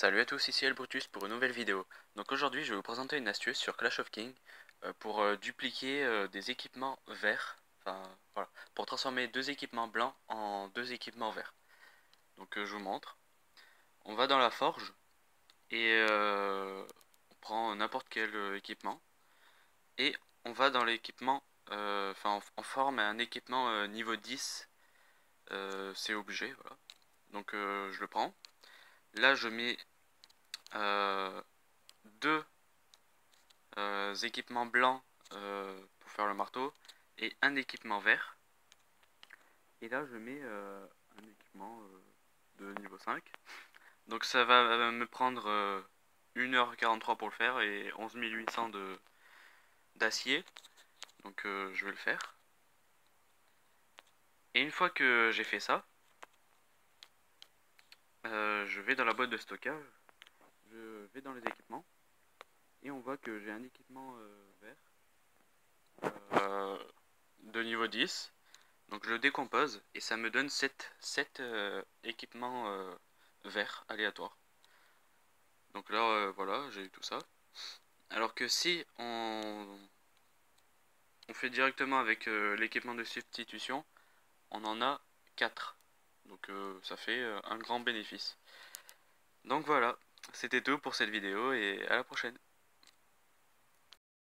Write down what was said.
Salut à tous, ici Elbrutus pour une nouvelle vidéo. Donc aujourd'hui je vais vous présenter une astuce sur Clash of Kings euh, pour euh, dupliquer euh, des équipements verts, enfin voilà, pour transformer deux équipements blancs en deux équipements verts. Donc je vous montre. On va dans la forge et on prend n'importe quel équipement et on va dans l'équipement, enfin on, forme un équipement niveau 10, c'est obligé, voilà. Donc je le prends. Là, je mets deux euh, équipements blancs euh, pour faire le marteau et un équipement vert. Et là, je mets un équipement de niveau 5. Donc ça va me prendre 1h43 pour le faire et 11800 d'acier. Donc je vais le faire. Et une fois que j'ai fait ça, euh, je vais dans la boîte de stockage, je vais dans les équipements, et on voit que j'ai un équipement euh, vert euh, de niveau 10. Donc je le décompose et ça me donne 7, 7 équipements verts aléatoires. Donc là, voilà, j'ai eu tout ça. Alors que si on, on fait directement avec l'équipement de substitution, on en a 4. Donc euh, ça fait euh, un grand bénéfice. Donc voilà, c'était tout pour cette vidéo et à la prochaine.